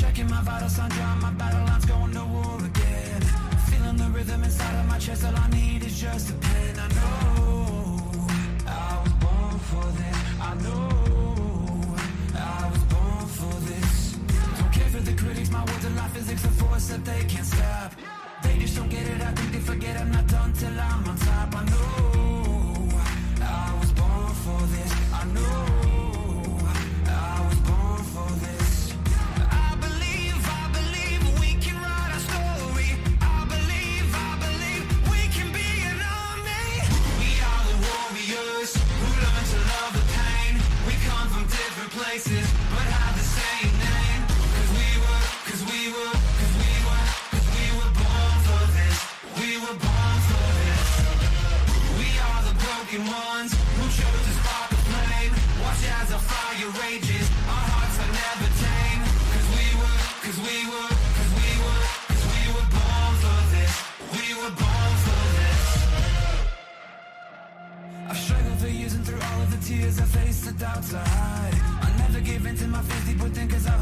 checking my vital signs, drawing my battle lines, going to war again. Feeling the rhythm inside of my chest, all I need is just I face the dark hide I never give in to my fears but within cause I